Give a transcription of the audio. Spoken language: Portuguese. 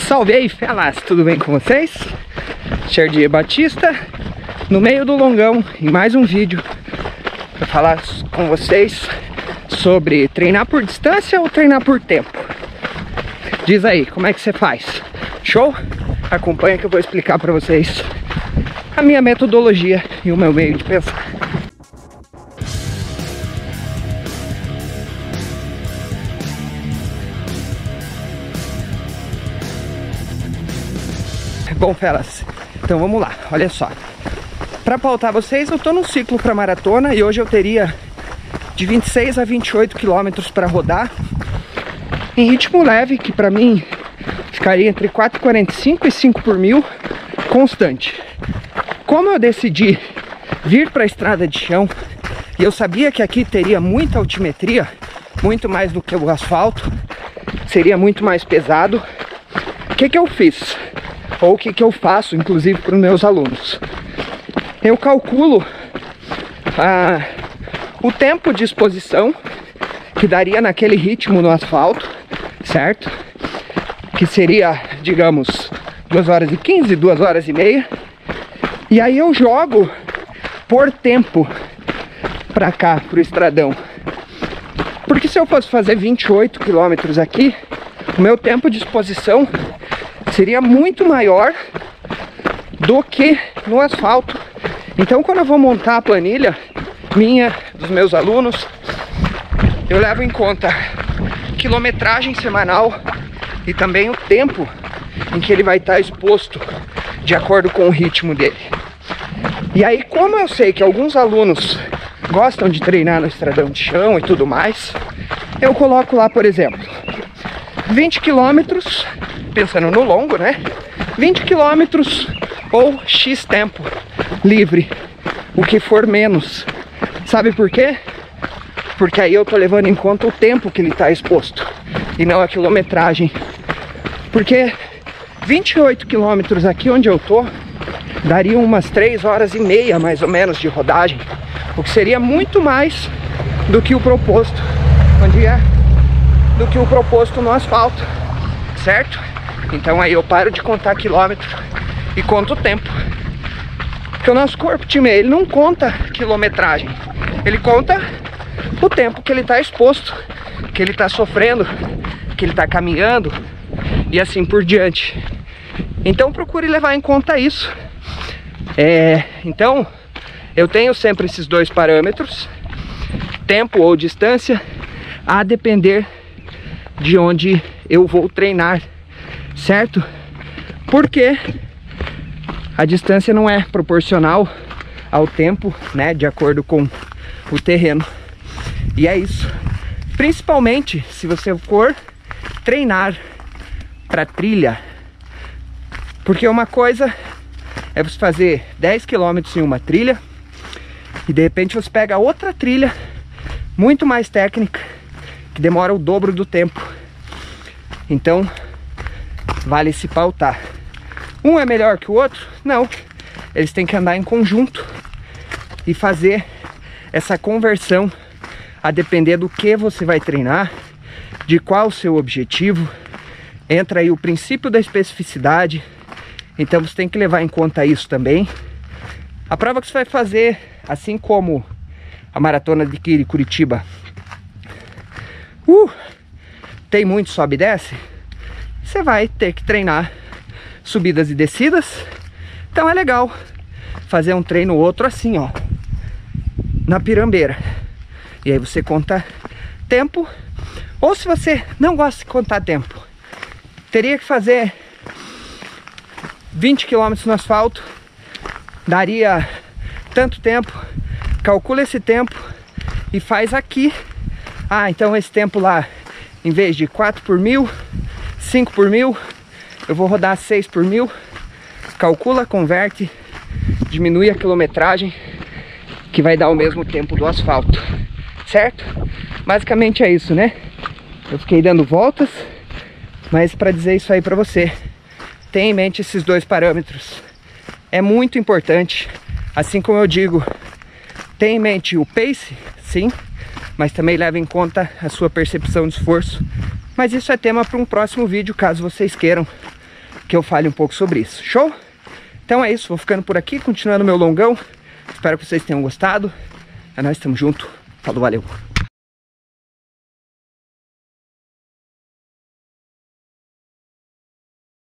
Salve aí, felas! Tudo bem com vocês? Xerdi Batista, no meio do longão, em mais um vídeo para falar com vocês sobre treinar por distância ou treinar por tempo. Diz aí, como é que você faz? Show? Acompanha que eu vou explicar para vocês a minha metodologia e o meu meio de pensar. Bom, feras, então vamos lá, olha só. Para pautar vocês, eu tô no ciclo para maratona e hoje eu teria de 26 a 28 quilômetros para rodar em ritmo leve, que para mim ficaria entre 4,45 e 5 por mil, constante. Como eu decidi vir para a estrada de chão e eu sabia que aqui teria muita altimetria, muito mais do que o asfalto, seria muito mais pesado, o que, que eu fiz? Ou o que, que eu faço, inclusive para os meus alunos. Eu calculo ah, o tempo de exposição que daria naquele ritmo no asfalto, certo? Que seria, digamos, 2 horas e 15, 2 horas e meia. E aí eu jogo por tempo para cá, pro estradão. Porque se eu fosse fazer 28 quilômetros aqui, o meu tempo de exposição seria muito maior do que no asfalto. Então quando eu vou montar a planilha minha, dos meus alunos, eu levo em conta quilometragem semanal e também o tempo em que ele vai estar exposto de acordo com o ritmo dele. E aí, como eu sei que alguns alunos gostam de treinar no estradão de chão e tudo mais, eu coloco lá, por exemplo, 20 quilômetros pensando no longo, né? 20 quilômetros ou X tempo livre, o que for menos. Sabe por quê? Porque aí eu tô levando em conta o tempo que ele está exposto e não a quilometragem. Porque 28 quilômetros aqui onde eu tô daria umas 3 horas e meia mais ou menos de rodagem, o que seria muito mais do que o proposto, onde é do que o proposto no asfalto, certo? Então aí eu paro de contar quilômetro e conto o tempo. Porque o nosso corpo, time, ele não conta quilometragem. Ele conta o tempo que ele está exposto, que ele está sofrendo, que ele está caminhando e assim por diante. Então procure levar em conta isso. É, então eu tenho sempre esses dois parâmetros, tempo ou distância, a depender de onde eu vou treinar certo? Porque a distância não é proporcional ao tempo, né, de acordo com o terreno. E é isso. Principalmente se você for treinar para trilha. Porque uma coisa é você fazer 10 km em uma trilha e de repente você pega outra trilha muito mais técnica que demora o dobro do tempo. Então, vale se pautar. Um é melhor que o outro? Não. Eles têm que andar em conjunto e fazer essa conversão a depender do que você vai treinar, de qual o seu objetivo. Entra aí o princípio da especificidade. Então você tem que levar em conta isso também. A prova que você vai fazer, assim como a maratona de Curitiba, uh, tem muito sobe e desce você vai ter que treinar subidas e descidas. Então é legal fazer um treino outro assim, ó, na pirambeira. E aí você conta tempo. Ou se você não gosta de contar tempo, teria que fazer 20 km no asfalto, daria tanto tempo. Calcula esse tempo e faz aqui. Ah, então esse tempo lá, em vez de 4 por mil, 5 por mil, eu vou rodar 6 por mil, calcula, converte, diminui a quilometragem, que vai dar o mesmo tempo do asfalto, certo? Basicamente é isso, né? Eu fiquei dando voltas, mas para dizer isso aí para você, tenha em mente esses dois parâmetros. É muito importante, assim como eu digo, tenha em mente o pace, sim, mas também leve em conta a sua percepção de esforço mas isso é tema para um próximo vídeo, caso vocês queiram que eu fale um pouco sobre isso. Show? Então é isso, vou ficando por aqui, continuando meu longão. Espero que vocês tenham gostado. É nós, estamos junto. Falou, valeu.